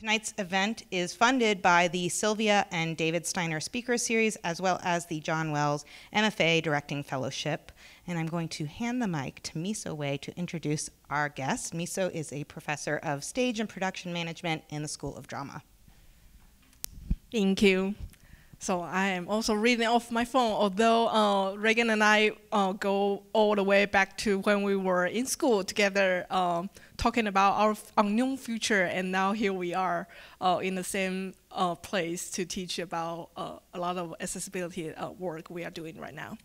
Tonight's event is funded by the Sylvia and David Steiner Speaker Series, as well as the John Wells MFA Directing Fellowship. And I'm going to hand the mic to Miso Wei to introduce our guest. Miso is a professor of stage and production management in the School of Drama. Thank you. So I am also reading off my phone, although uh, Regan and I uh, go all the way back to when we were in school together, um, talking about our unknown future, and now here we are uh, in the same uh, place to teach about uh, a lot of accessibility uh, work we are doing right now.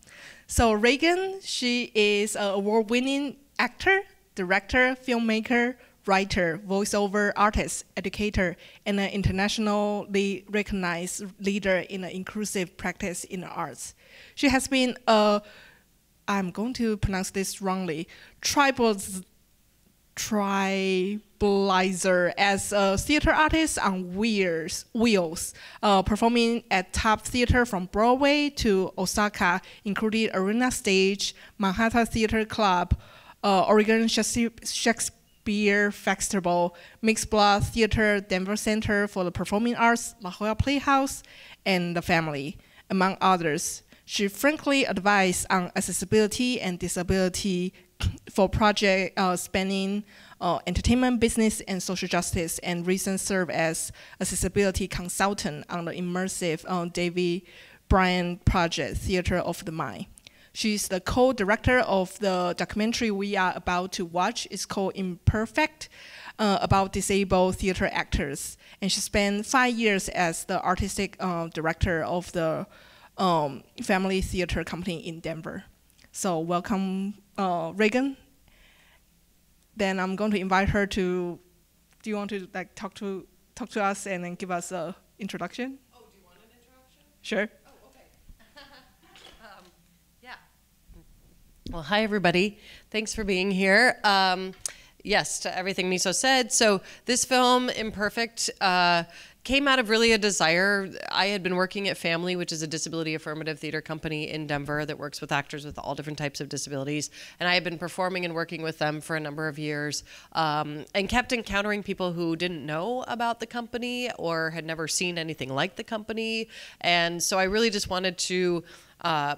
So Regan, she is an award-winning actor, director, filmmaker, writer, voiceover artist, educator, and an internationally recognized leader in inclusive practice in the arts. She has been a, I'm going to pronounce this wrongly, tribal tribalizer as a theater artist on wheels, wheels uh, performing at top theater from Broadway to Osaka, including Arena Stage, Manhattan Theater Club, uh, Oregon Shakespeare Beer Festival, Mixed Blood Theater, Denver Center for the Performing Arts, La Jolla Playhouse, and the Phamaly, among others. She frankly advised on accessibility and disability for projects uh, spanning uh, entertainment, business, and social justice, and recently served as accessibility consultant on the immersive uh, Byrne project, Theater of the Mind. She's the co-director of the documentary we are about to watch. It's called Imperfect, uh, about disabled theater actors. And she spent five years as the artistic uh, director of the um, Phamaly Theater Company in Denver. So welcome, uh, Regan. Then I'm going to invite her to. Do you want to like talk to talk to us and then give us a introduction? Oh, do you want an introduction? Sure. Well, hi, everybody. Thanks for being here. Um, yes, to everything Miso said. So, this film, Imperfect, uh, came out of really a desire. I had been working at Phamaly, which is a disability affirmative theater company in Denver that works with actors with all different types of disabilities. And I had been performing and working with them for a number of years um, and kept encountering people who didn't know about the company or had never seen anything like the company. And so I really just wanted to. Uh,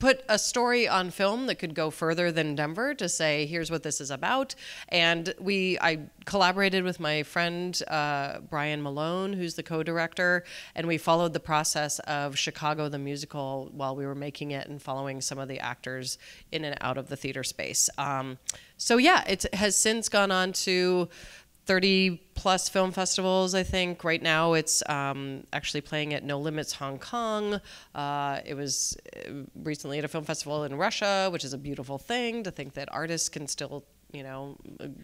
put a story on film that could go further than Denver to say, here's what this is about. And we, I collaborated with my friend uh, Brian Malone, who's the co-director, and we followed the process of Chicago the musical while we were making it and following some of the actors in and out of the theater space. Um, so yeah, it has since gone on to 30 plus film festivals, I think. Right now it's um, actually playing at No Limits Hong Kong. Uh, it was uh, recently at a film festival in Russia, which is a beautiful thing to think that artists can still you know,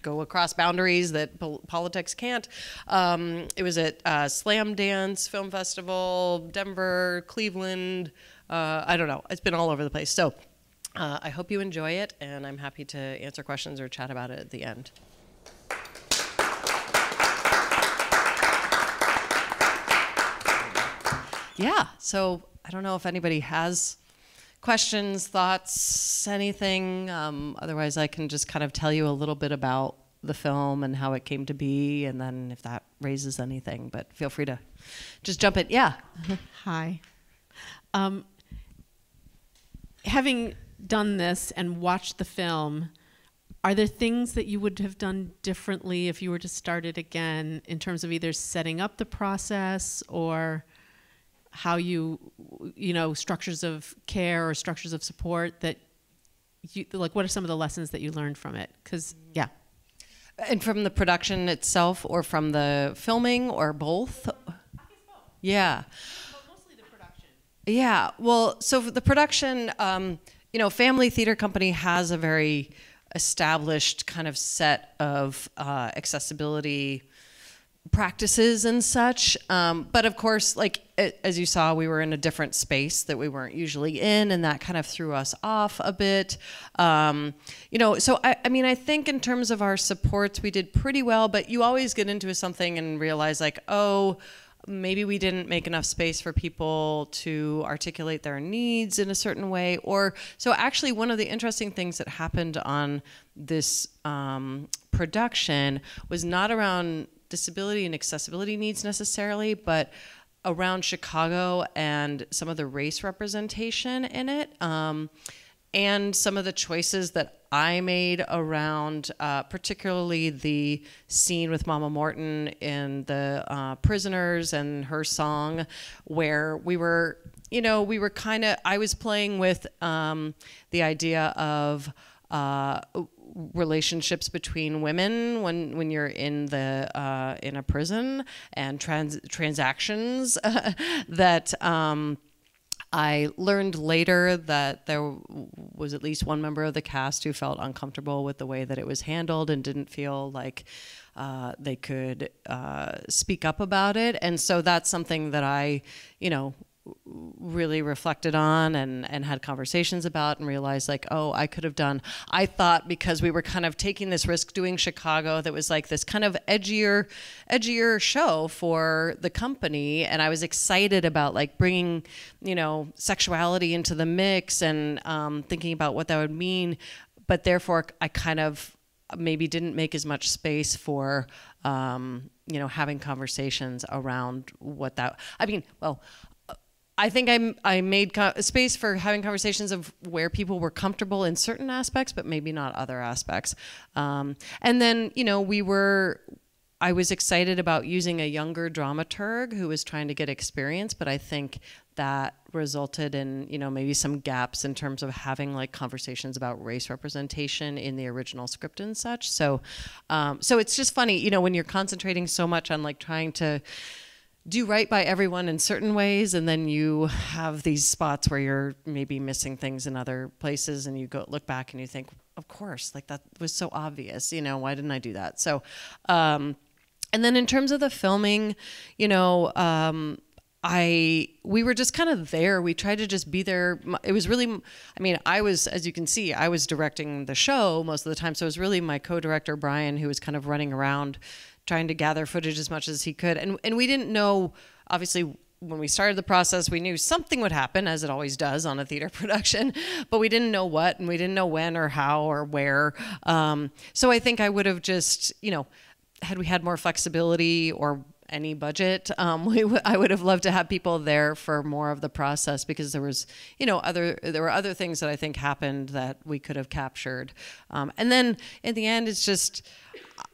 go across boundaries that pol politics can't. Um, it was at uh, Slamdance Film Festival, Denver, Cleveland. Uh, I don't know. It's been all over the place. So uh, I hope you enjoy it, and I'm happy to answer questions or chat about it at the end. Yeah, so I don't know if anybody has questions, thoughts, anything. Um, otherwise, I can just kind of tell you a little bit about the film and how it came to be, and then if that raises anything. But feel free to just jump in. Yeah. Hi. Um, having done this and watched the film, are there things that you would have done differently if you were to start it again in terms of either setting up the process or how you you know structures of care or structures of support that you like what are some of the lessons that you learned from it? Because yeah. And from the production itself or from the filming or both? Yeah. Mostly the production. yeah. Well so the production um, you know Phamaly theater company has a very established kind of set of uh, accessibility practices and such. Um, but of course, like it, as you saw, we were in a different space that we weren't usually in, and that kind of threw us off a bit. Um, you know, so I, I mean, I think in terms of our supports, we did pretty well. But you always get into something and realize, like, oh. Maybe we didn't make enough space for people to articulate their needs in a certain way. Or, so actually, one of the interesting things that happened on this um, production was not around disability and accessibility needs necessarily, but around Chicago and some of the race representation in it, um, and some of the choices that I made around, uh, particularly the scene with Mama Morton in the uh, Prisoners and her song, where we were, you know, we were kind of, I was playing with um, the idea of. Uh, relationships between women when when you're in the uh, in a prison and trans transactions that um, I learned later that there was at least one member of the cast who felt uncomfortable with the way that it was handled and didn't feel like uh, they could uh, speak up about it. And so that's something that I, you know, really reflected on and, and had conversations about and realized like oh i could have done i thought because we were kind of taking this risk doing chicago that was like this kind of edgier edgier show for the company. And i was excited about like bringing you know sexuality into the mix and um, thinking about what that would mean. But therefore i kind of maybe didn't make as much space for um, you know having conversations around what that i mean well I think I, I made space for having conversations of where people were comfortable in certain aspects, but maybe not other aspects. Um, and then, you know, we were, I was excited about using a younger dramaturg who was trying to get experience, but I think that resulted in, you know, maybe some gaps in terms of having like conversations about race representation in the original script and such. So, um, so it's just funny, you know, when you're concentrating so much on like trying to, do right by everyone in certain ways and then you have these spots where you're maybe missing things in other places and you go look back and you think of course like that was so obvious you know why didn't i do that so um, and then in terms of the filming you know um, I we were just kind of there. We tried to just be there. It was really, I mean, I was, as you can see, I was directing the show most of the time. So it was really my co-director Brian who was kind of running around trying to gather footage as much as he could. And and we didn't know obviously when we started the process, we knew something would happen, as it always does on a theater production, but we didn't know what, and we didn't know when or how or where. Um, so I think I would have just, you know, had we had more flexibility or any budget, um, we w- I would have loved to have people there for more of the process because there was, you know, other there were other things that I think happened that we could have captured. Um, and then in the end, it's just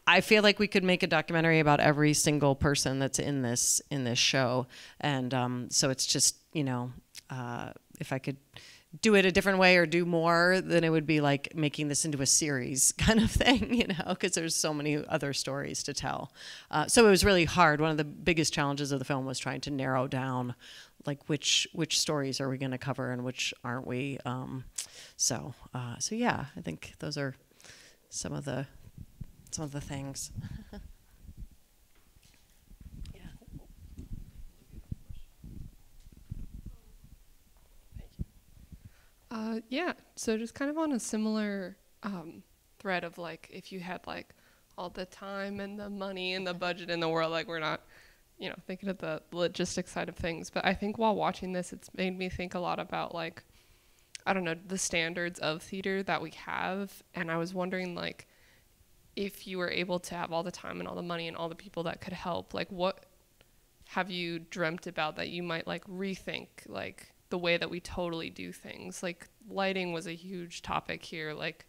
I feel like we could make a documentary about every single person that's in this in this show, and um, so it's just you know uh, if I could do it a different way or do more, then it would be like making this into a series kind of thing, you know, because there's so many other stories to tell. Uh, so it was really hard. One of the biggest challenges of the film was trying to narrow down like which which stories are we going to cover and which aren't we. Um, so uh, so yeah, I think those are some of the some of the things. Yeah. Uh, yeah. So just kind of on a similar um, thread of like, if you had like all the time and the money and the budget in the world, like we're not, you know, thinking of the logistics side of things. But I think while watching this, it's made me think a lot about like, I don't know, the standards of theater that we have, and I was wondering like, if you were able to have all the time and all the money and all the people that could help, like what have you dreamt about that you might like rethink like the way that we totally do things? Like lighting was a huge topic here. Like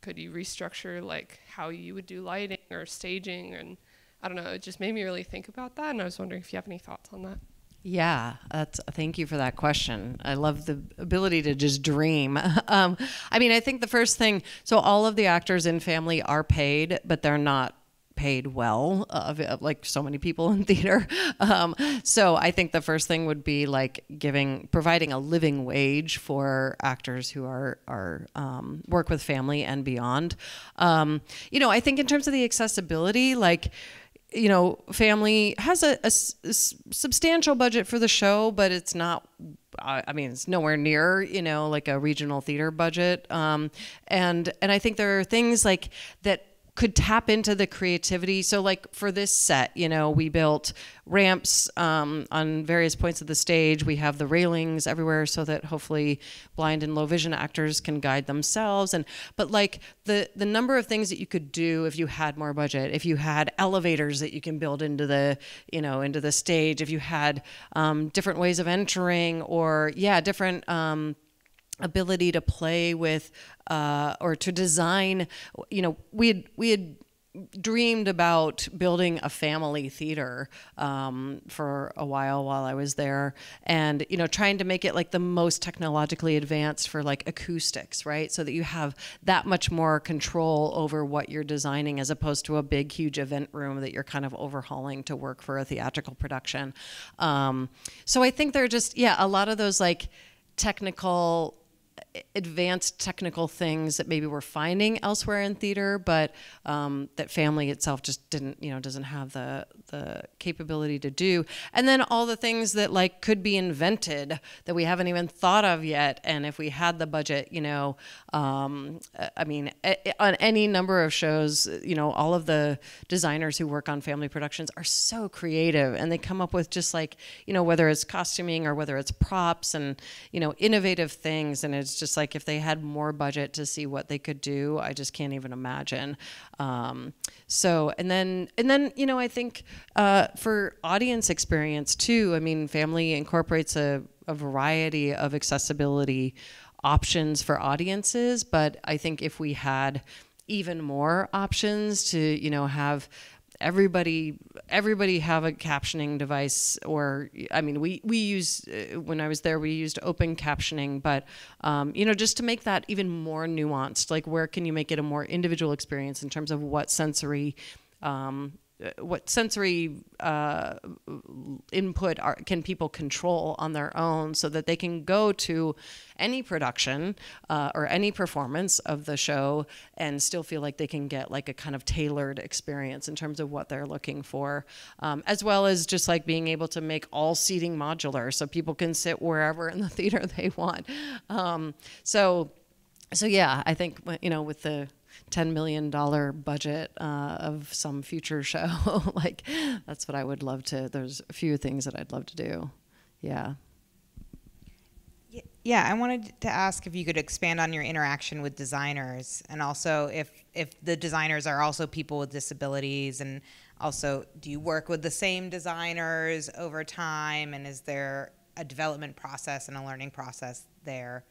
could you restructure like how you would do lighting or staging and I don't know, it just made me really think about that and I was wondering if you have any thoughts on that. Yeah, that's thank you for that question. I love the ability to just dream. um, I mean, I think the first thing. So all of the actors in Phamaly are paid, but they're not paid well, uh, like so many people in theater. Um, so I think the first thing would be like giving, providing a living wage for actors who are are um, work with Phamaly and beyond. Um, you know, I think in terms of the accessibility, like you know, Phamaly has a, a, a, substantial budget for the show, but it's not. I mean, it's nowhere near, you know, like a regional theater budget. Um, and and I think there are things like that could tap into the creativity. So, like for this set, you know, we built ramps um, on various points of the stage. We have the railings everywhere so that hopefully blind and low vision actors can guide themselves. And but like the the number of things that you could do if you had more budget, if you had elevators that you can build into the you know into the stage, if you had um, different ways of entering, or yeah, different. Um, ability to play with uh, or to design you know we had we had dreamed about building a Phamaly theater um, for a while while I was there, and you know, trying to make it like the most technologically advanced for like acoustics, right? So that you have that much more control over what you're designing, as opposed to a big, huge event room that you're kind of overhauling to work for a theatrical production. Um, so I think there are just yeah, a lot of those like technical advanced technical things that maybe we're finding elsewhere in theater, but um, that Phamaly itself just didn't, you know, doesn't have the the capability to do. And then all the things that like could be invented that we haven't even thought of yet. And if we had the budget, you know, um, I mean, on any number of shows, you know, all of the designers who work on Phamaly productions are so creative, and they come up with just like, you know, whether it's costuming or whether it's props and you know, innovative things, and it's just just like if they had more budget to see what they could do, I just can't even imagine. Um, so and then and then you know I think uh, for audience experience too. I mean, Phamaly incorporates a, a variety of accessibility options for audiences, but I think if we had even more options to you know have everybody everybody have a captioning device or i mean we we use uh, when i was there we used open captioning but um, you know just to make that even more nuanced like where can you make it a more individual experience in terms of what sensory um, what sensory uh, input are, can people control on their own so that they can go to any production uh, or any performance of the show and still feel like they can get like a kind of tailored experience in terms of what they're looking for um, as well as just like being able to make all seating modular so people can sit wherever in the theater they want. Um, so so yeah i think you know with the $10 million budget uh, of some future show. like, that's what I would love to. There's a few things that I'd love to do. Yeah. Yeah, I wanted to ask if you could expand on your interaction with designers and also if, if the designers are also people with disabilities and also do you work with the same designers over time and is there a development process and a learning process there?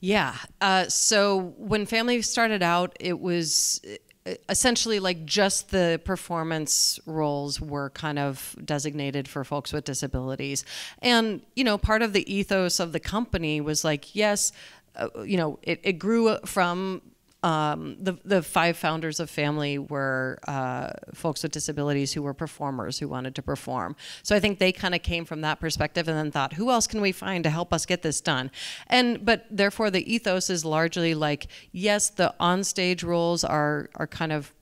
Yeah. Uh, so when Phamaly started out, it was uh, essentially like just the performance roles were kind of designated for folks with disabilities. And, you know, part of the ethos of the company was like, yes, uh, you know, it, it grew from um, the the five founders of Phamaly were uh, folks with disabilities who were performers who wanted to perform. So I think they kind of came from that perspective and then thought, who else can we find to help us get this done? And but therefore the ethos is largely like, yes, the onstage roles are are kind of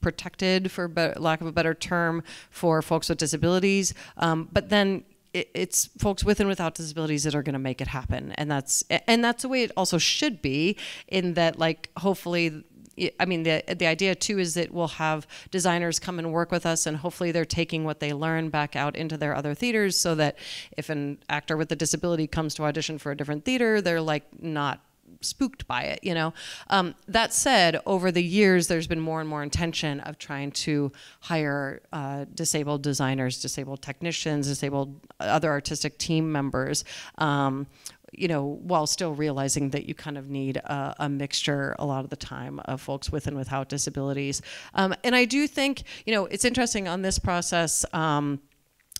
protected, for lack of a better term, for folks with disabilities. Um, but then it's folks with and without disabilities that are going to make it happen. And that's and that's the way it also should be in that like hopefully I mean, the the idea too is that we'll have designers come and work with us, and hopefully they're taking what they learn back out into their other theaters, so that if an actor with a disability comes to audition for a different theater, they're like not spooked by it, you know. Um, that said, over the years, there's been more and more intention of trying to hire uh, disabled designers, disabled technicians, disabled other artistic team members. Um, you know, while still realizing that you kind of need a, a, mixture a lot of the time of folks with and without disabilities. Um, and I do think, you know, it's interesting on this process. Um,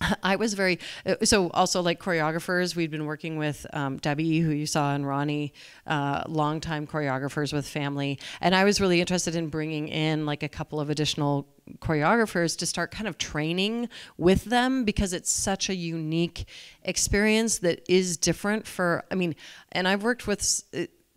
I was very uh, so also like choreographers. We'd been working with um, Debbie, who you saw, and Ronnie, uh, longtime choreographers with Phamaly, and I was really interested in bringing in like a couple of additional choreographers to start kind of training with them because it's such a unique experience that is different for. I mean, and I've worked with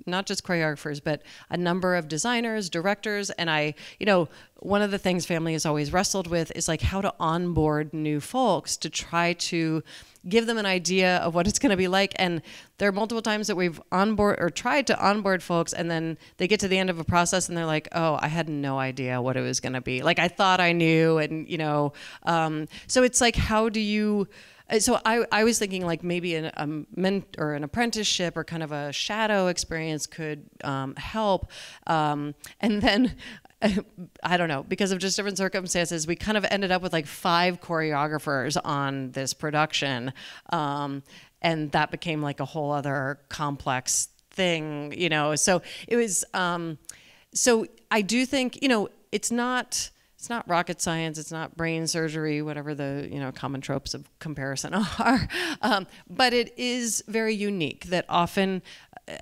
not just choreographers, but a number of designers, directors, and I, you know, one of the things Phamaly has always wrestled with is like how to onboard new folks to try to give them an idea of what it's going to be like. And there are multiple times that we've onboard or tried to onboard folks, and then they get to the end of a process and they're like, "Oh, I had no idea what it was going to be. Like I thought I knew," and you know, um, so it's like, how do you? Uh, so I, I was thinking like maybe an, a ment- or an apprenticeship or kind of a shadow experience could um, help. Um, and then I don't know, because of just different circumstances, we kind of ended up with like five choreographers on this production. Um, and that became like a whole other complex thing, you know. So it was, um, so I do think, you know, it's not it's not rocket science it's not brain surgery whatever the you know common tropes of comparison are. Um, but it is very unique that often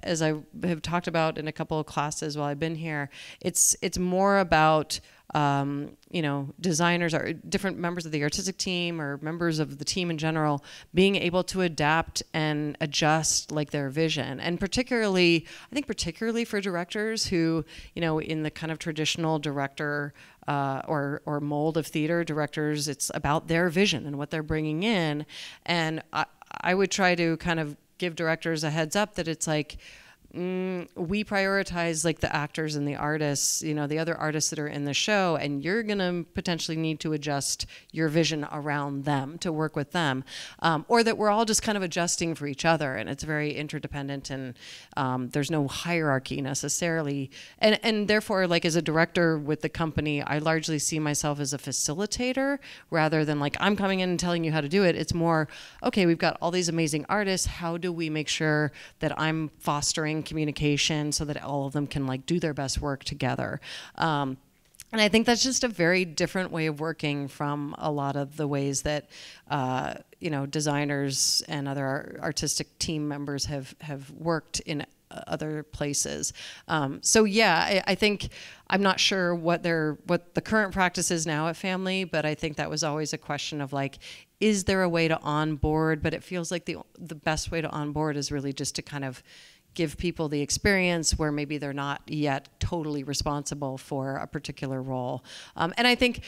as I have talked about in a couple of classes while I've been here, it's it's more about um, you know designers or different members of the artistic team or members of the team in general being able to adapt and adjust like their vision, and particularly I think particularly for directors who you know in the kind of traditional director uh, or or mold of theater directors, it's about their vision and what they're bringing in, and I, I would try to kind of give directors a heads up that it's like mm, we prioritize like the actors and the artists, you know, the other artists that are in the show, and you're gonna potentially need to adjust your vision around them to work with them, um, or that we're all just kind of adjusting for each other, and it's very interdependent, and um, there's no hierarchy necessarily, and and therefore, like as a director with the company, I largely see myself as a facilitator rather than like I'm coming in and telling you how to do it. It's more, okay, we've got all these amazing artists. How do we make sure that I'm fostering communication so that all of them can like do their best work together. Um, and I think that's just a very different way of working from a lot of the ways that uh, you know designers and other artistic team members have have worked in other places. Um, so yeah, I, I, think I'm not sure what their what the current practice is now at Phamaly, but I think that was always a question of like, is there a way to onboard? But it feels like the the best way to onboard is really just to kind of give people the experience where maybe they're not yet totally responsible for a particular role. Um, and I think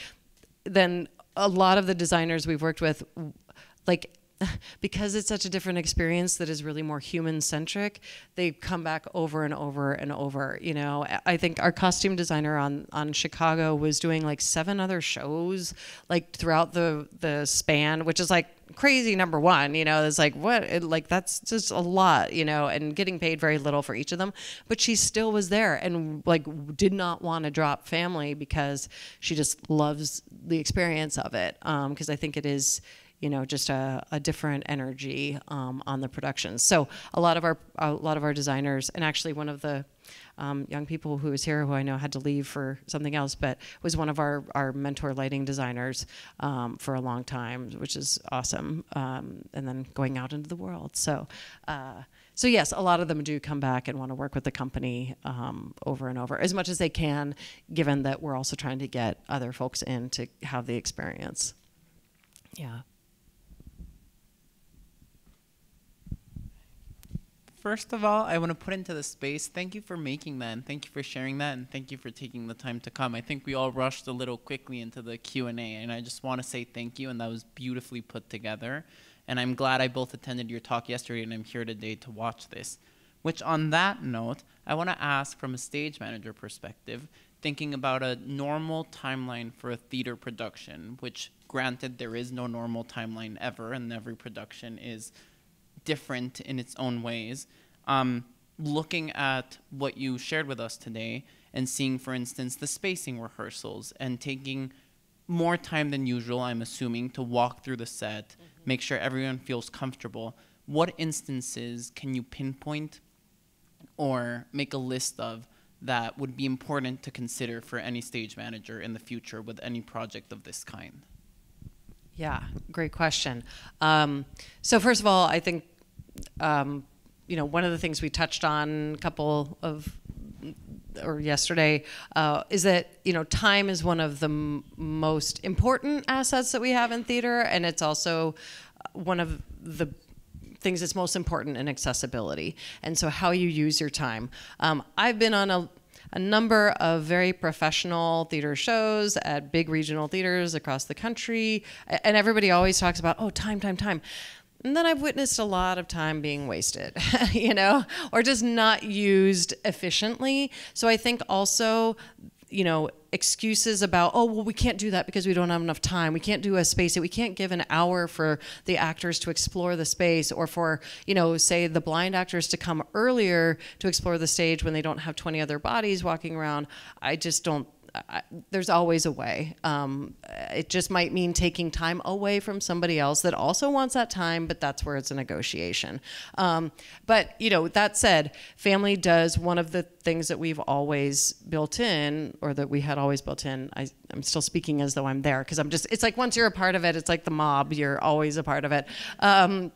then a lot of the designers we've worked with, like because it's such a different experience that is really more human centric, they come back over and over and over. You know, I think our costume designer on on Chicago was doing like seven other shows like throughout the the span, which is like crazy. Number one, you know, it's like what it, like that's just a lot, you know, and getting paid very little for each of them. But she still was there and like did not want to drop Phamaly because she just loves the experience of it. Because um, I think it is you know just a, a different energy um, on the productions. So a lot of our a lot of our designers, and actually one of the um, young people who was here who I know had to leave for something else, but was one of our, our mentor lighting designers um, for a long time, which is awesome. Um, and then going out into the world. So, uh, so yes, a lot of them do come back and want to work with the company um, over and over as much as they can, given that we're also trying to get other folks in to have the experience. Yeah. First of all, I want to put into the space. Thank you for making that, and thank you for sharing that, and thank you for taking the time to come. I think we all rushed a little quickly into the Q and A, and I just want to say thank you, and that was beautifully put together. And I'm glad I both attended your talk yesterday, and I'm here today to watch this. Which, on that note, I want to ask from a stage manager perspective, thinking about a normal timeline for a theater production, which, granted, there is no normal timeline ever, and every production is different in its own ways. Um, looking at what you shared with us today and seeing, for instance, the spacing rehearsals and taking more time than usual, I'm assuming, to walk through the set, mm-hmm. make sure everyone feels comfortable. What instances can you pinpoint or make a list of that would be important to consider for any stage manager in the future with any project of this kind? Yeah, great question. Um, so, first of all, I think um, you know, one of the things we touched on a couple of or yesterday uh, is that you know time is one of the most important assets that we have in theater, and it's also one of the things that's most important in accessibility, and so how you use your time. Um, I've been on a a number of very professional theater shows at big regional theaters across the country, and everybody always talks about, oh, time, time, time. And then I've witnessed a lot of time being wasted, you know, or just not used efficiently. So I think also, you know, excuses about, oh, well, we can't do that because we don't have enough time. We can't do a space, that we can't give an hour for the actors to explore the space or for, you know, say the blind actors to come earlier to explore the stage when they don't have 20 other bodies walking around. I just don't I, there's always a way. Um, it just might mean taking time away from somebody else that also wants that time, but that's where it's a negotiation. Um, but you know, that said, Phamaly does one of the things that we've always built in, or that we had always built in. I, I'm still speaking as though I'm there because I'm just. It's like once you're a part of it, it's like the mob. You're always a part of it. Um,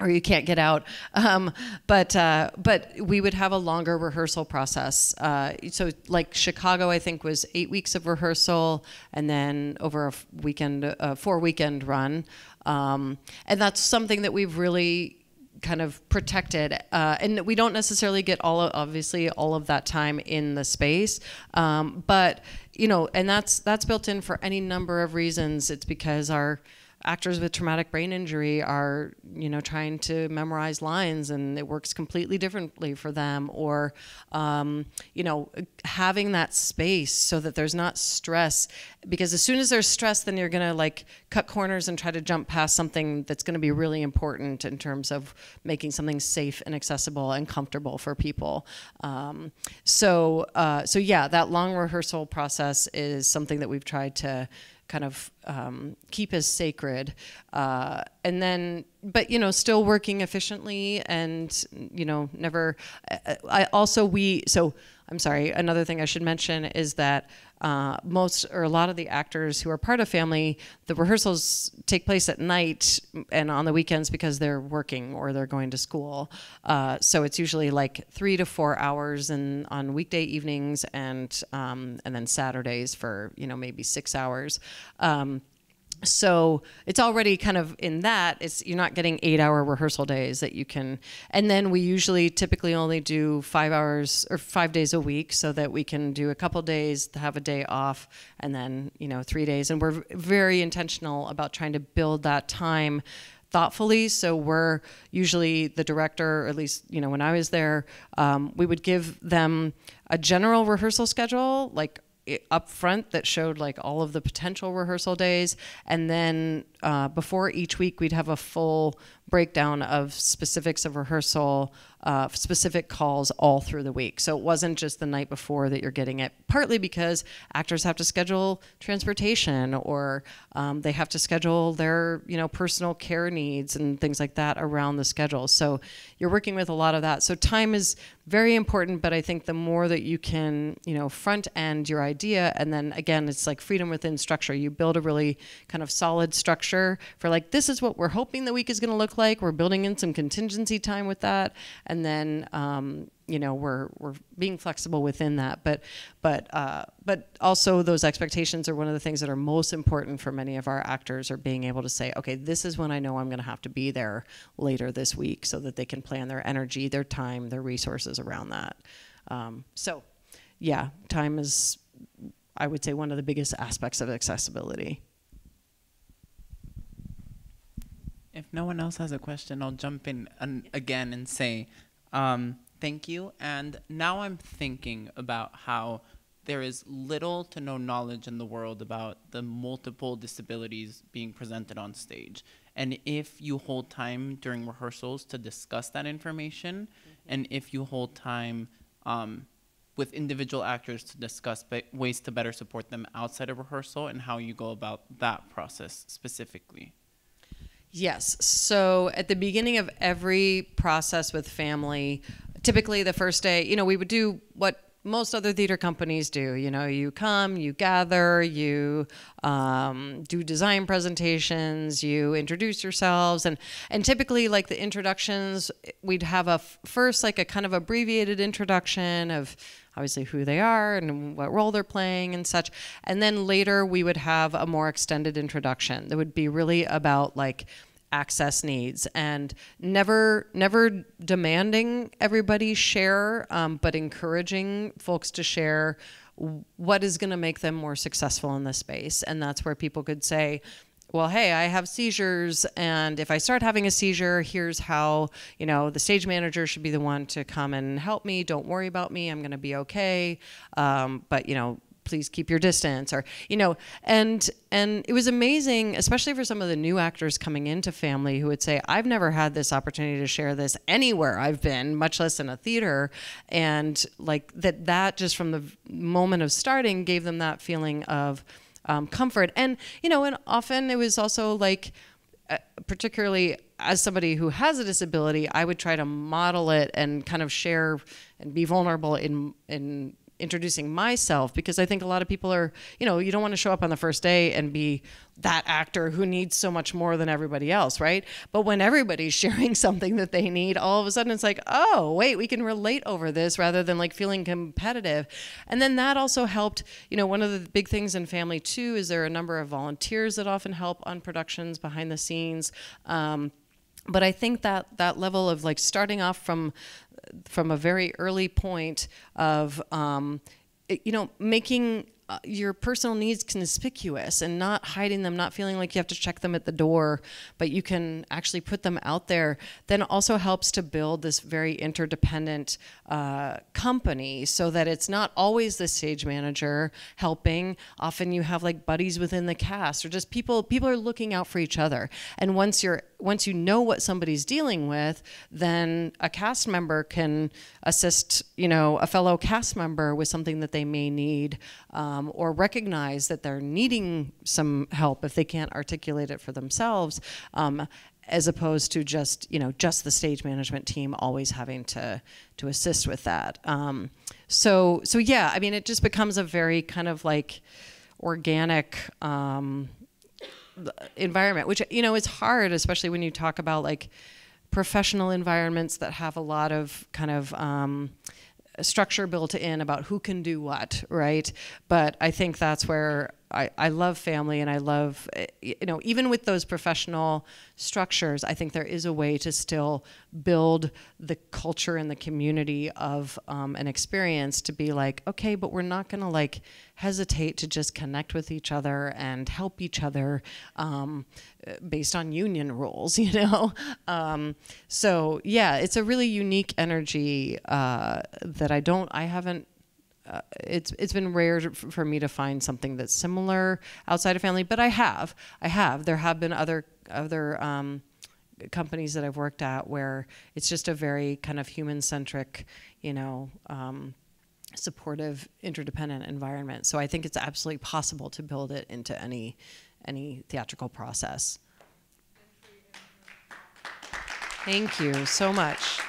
or you can't get out. Um, but uh, but we would have a longer rehearsal process. Uh, so like Chicago, I think was eight weeks of rehearsal, and then over a weekend, a four weekend run, um, and that's something that we've really kind of protected uh, and we don't necessarily get all of, obviously all of that time in the space um, but you know and that's that's built in for any number of reasons it's because our actors with traumatic brain injury are you know trying to memorize lines and it works completely differently for them or um, you know having that space so that there's not stress. Because as soon as there's stress then you're going to like cut corners and try to jump past something that's going to be really important in terms of making something safe and accessible and comfortable for people. Um, so uh, so yeah that long rehearsal process is something that we've tried to kind of um, keep as sacred uh, and then but you know still working efficiently and you know never I, I also we so i'm sorry another thing i should mention is that uh, most or a lot of the actors who are part of Phamaly the rehearsals take place at night and on the weekends because they're working or they're going to school. Uh, so it's usually like three to four hours and on weekday evenings and um, and then saturdays for you know maybe six hours. Um, so it's already kind of in that it's you're not getting eight hour rehearsal days that you can and then we usually typically only do five hours or five days a week so that we can do a couple days have a day off and then you know three days. And we're very intentional about trying to build that time thoughtfully. So we're usually the director or at least you know when i was there um, we would give them a general rehearsal schedule like up front that showed like all of the potential rehearsal days. And then uh, before each week we'd have a full breakdown of specifics of rehearsal uh, specific calls all through the week. So it wasn't just the night before that you're getting it partly because actors have to schedule transportation or um, they have to schedule their you know personal care needs and things like that around the schedule. So you're working with a lot of that. So time is very important but i think the more that you can you know front end your idea and then again it's like freedom within structure. You build a really kind of solid structure for like this is what we're hoping the week is going to look like we're building in some contingency time with that. And then um, you know we're we're being flexible within that. But but uh, but also those expectations are one of the things that are most important for many of our actors are being able to say okay this is when I know I'm going to have to be there later this week so that they can plan their energy their time their resources around that. Um, so yeah time is I would say one of the biggest aspects of accessibility If no one else has a question, I'll jump in an, again and say um, thank you. And now I'm thinking about how there is little to no knowledge in the world about the multiple disabilities being presented on stage. And if you hold time during rehearsals to discuss that information, and if you hold time um, with individual actors to discuss ways to better support them outside of rehearsal and how you go about that process specifically. Yes. So at the beginning of every process with Phamaly, typically the first day, you know, we would do what most other theater companies do. You know, you come, you gather, you um, do design presentations, you introduce yourselves, and and typically like the introductions, we'd have a first like a kind of abbreviated introduction of obviously who they are and what role they're playing and such. And then later we would have a more extended introduction that would be really about like access needs and never never demanding everybody share um, but encouraging folks to share what is going to make them more successful in this space and that's where people could say well, hey, I have seizures, and if I start having a seizure, here's how, you know, the stage manager should be the one to come and help me. Don't worry about me. I'm going to be okay. Um, but, you know, please keep your distance or you know and and it was amazing especially for some of the new actors coming into Phamaly who would say i've never had this opportunity to share this anywhere i've been much less in a theater and like that that just from the moment of starting gave them that feeling of um, comfort. And, you know, and often it was also like, uh, particularly as somebody who has a disability, I would try to model it and kind of share and be vulnerable in, in introducing myself because I think a lot of people are, you know, you don't want to show up on the first day and be that actor who needs so much more than everybody else, right? But when everybody's sharing something that they need, all of a sudden it's like, oh, wait, we can relate over this rather than like feeling competitive. And then that also helped, you know, one of the big things in Phamaly too is there are a number of volunteers that often help on productions behind the scenes. Um, but I think that that level of like starting off from from a very early point of um, you know making uh, your personal needs conspicuous and not hiding them, not feeling like you have to check them at the door, but you can actually put them out there, then also helps to build this very interdependent uh, company so that it's not always the stage manager helping. Often you have like buddies within the cast or just people, people are looking out for each other. And once you're, once you know what somebody's dealing with, then a cast member can assist, you know, a fellow cast member with something that they may need. Um, or recognize that they're needing some help if they can't articulate it for themselves. Um, as opposed to just you know just the stage management team always having to to assist with that. Um, so so yeah, I mean it just becomes a very kind of like organic um, environment, which you know is hard, especially when you talk about like professional environments that have a lot of kind of um, structure built in about who can do what, right? But I think that's where I, I love Phamaly and I love, eh, you know, even with those professional structures, I think there is a way to still build the culture and the community of um, an experience to be like, okay, but we're not going to like hesitate to just connect with each other and help each other um, based on union rules, you know? Um, so yeah, it's a really unique energy uh, that I don't, I haven't uh, it's it's been rare for me to find something that's similar outside of Phamaly, but I have. I have. There have been other other um, companies that I've worked at where it's just a very kind of human centric, you know, um, supportive, interdependent environment. So I think it's absolutely possible to build it into any any theatrical process. Thank you so much.